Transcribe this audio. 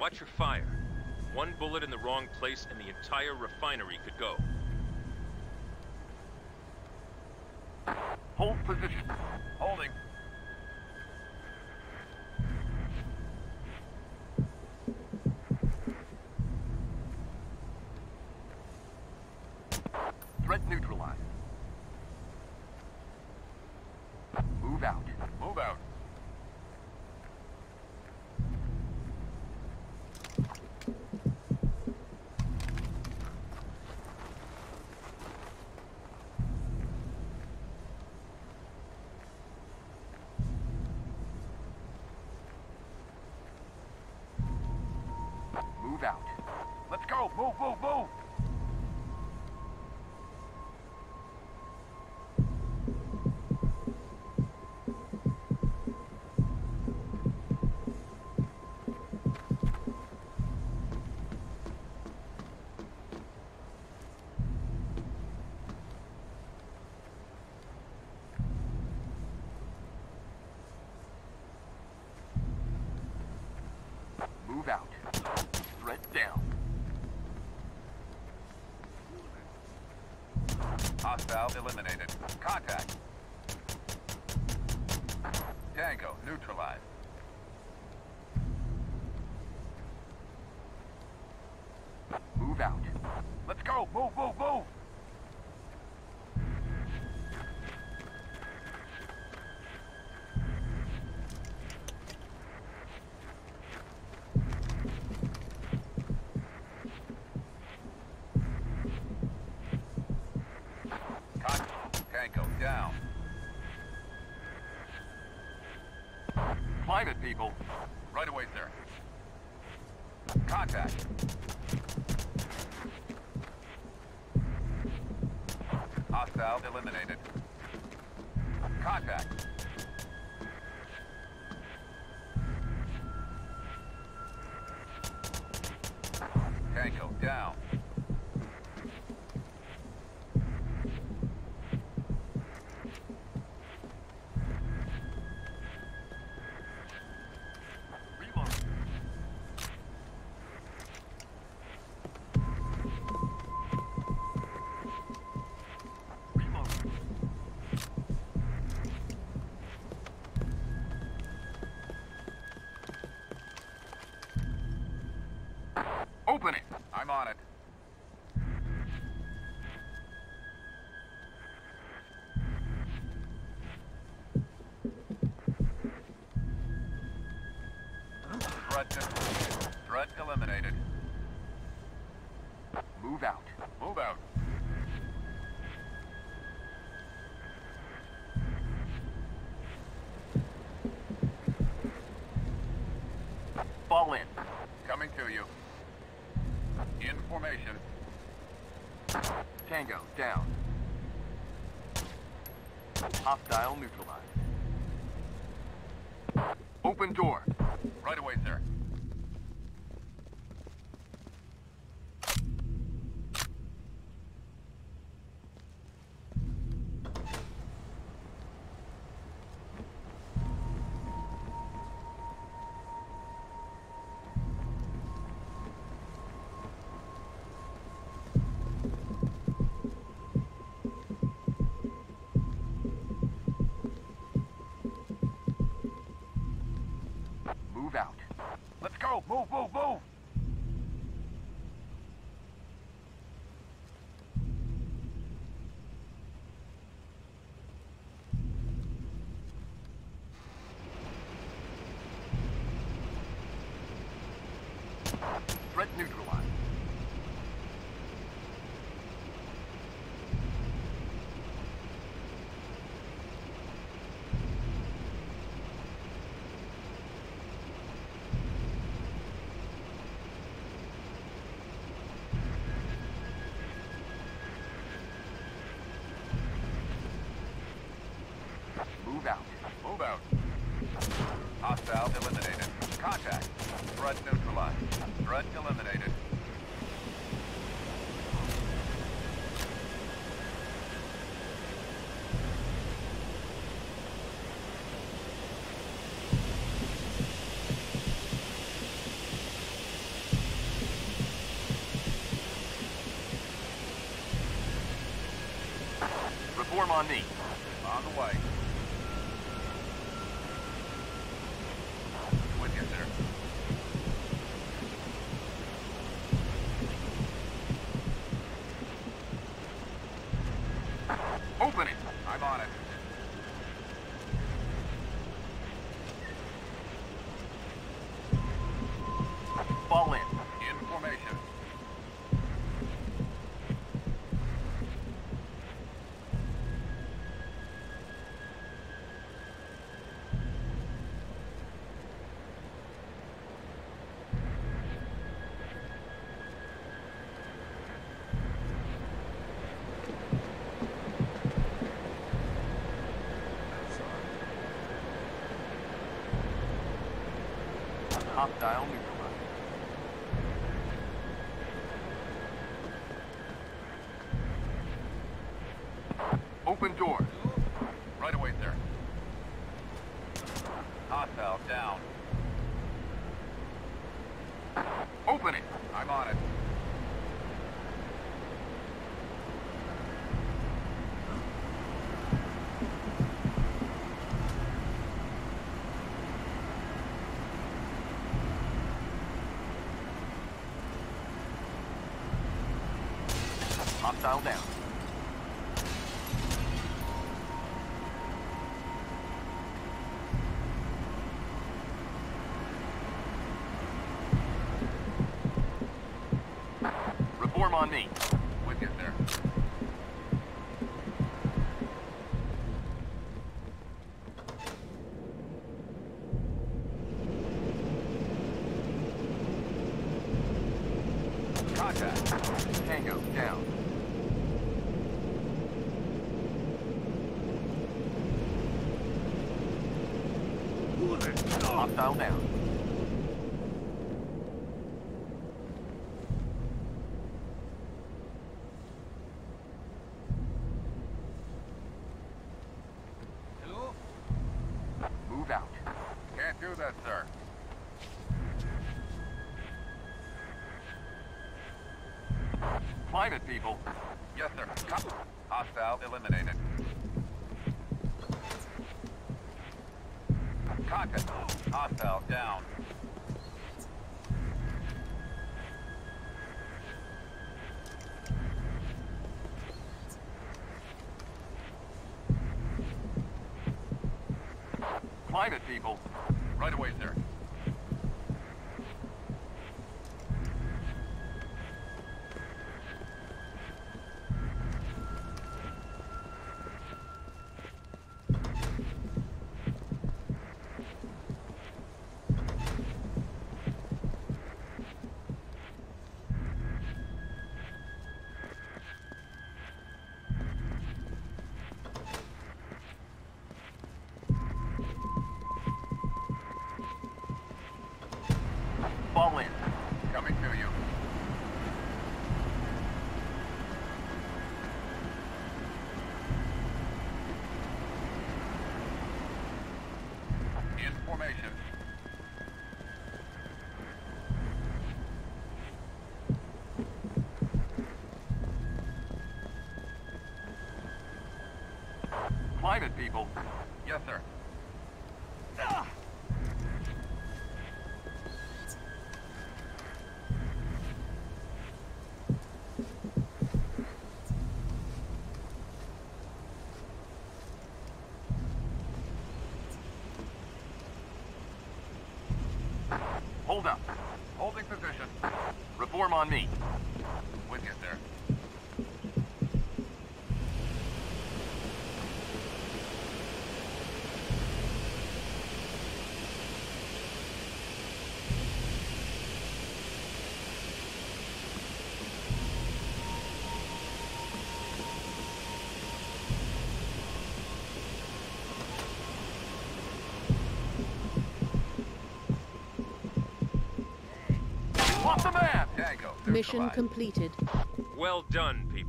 Watch your fire. One bullet in the wrong place and the entire refinery could go. Hold position. Holding. Threat neutralized. Move out. Let's go. Move, move, move. Move out. Threat down. Hostile eliminated. Contact. Tango neutralized. Move out. Let's go. Move, move, move. Con- Tango down. Climb it, people. Right away, sir. Contact. Hostile eliminated. Contact. Threat eliminated. Move out. Move out. Fall in. Coming to you. In formation. Tango, down. Hostile neutralized. Open door. Right away, sir. Move, move, move. Move out. Hostile eliminated. Contact. Threat neutralized. Threat eliminated. Reform on me. On the way. Hostile neutralized. Open doors. Right away, sir. Hostile down. Open it. I'm on it. Hostile down. Reform on me. With you, sir. Contact. Tango, down. Hostile down. Move out. Can't do that, sir. Climate people. Yes, sir. Hostile eliminated. Contact. Hostile down. Climate people. Right away, sir. Fall in. Coming to you. Climate people. Yes, sir. Holding position. Reform on me. With you, sir. What's the man? Tango. Mission completed. Well done, people.